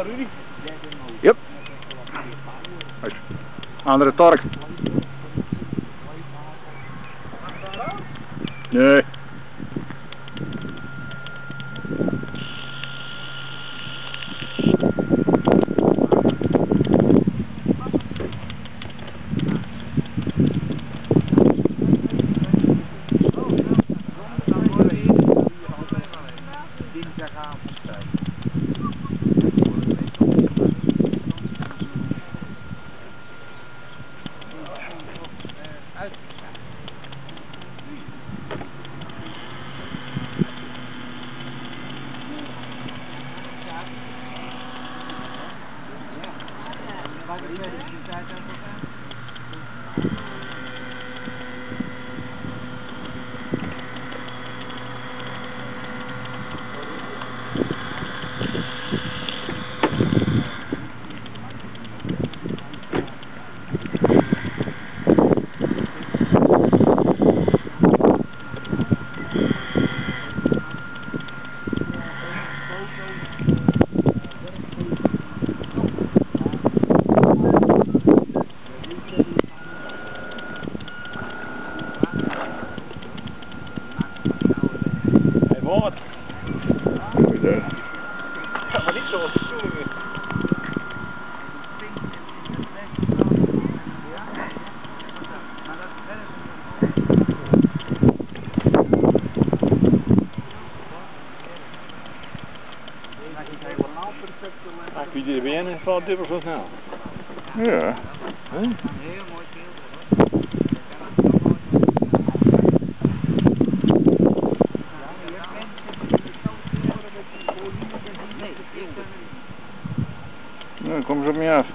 Ja, Rudy. Yep. Uit. Andere tork. Nee. Ja, maar niet zoals de bedoeling is. Kun je weer in en valt dubbel zo snel. Ja. Hè? Heel mooi Kom op me af.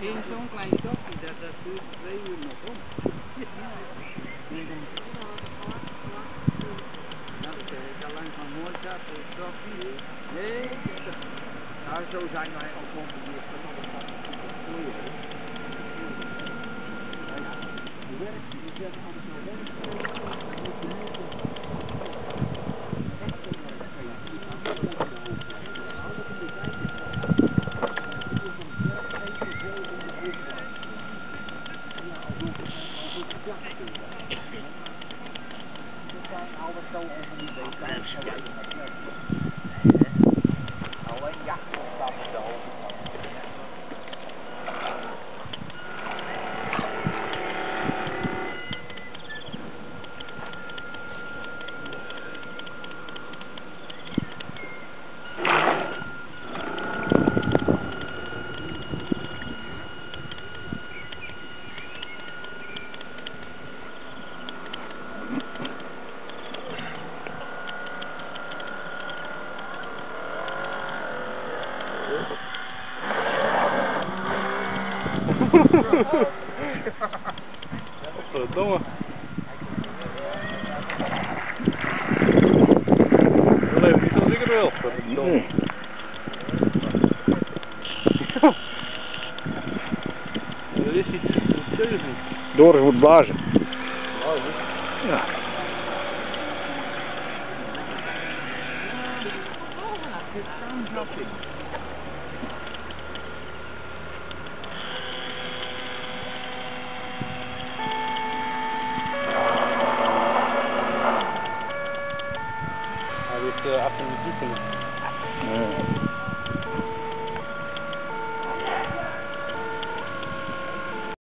In zo'n klein stokje, dat, dat duurt twee uur nog om. Dat is alleen van dat. Nee, zo zijn wij ook ongeveer. Alleen Yeah. Verdomme. Even niet zoals ik het wil. Verdomme. Er is iets, serieus niet. Doris moet blazen. Ja. Hij is uh, achter de diepte. Ja.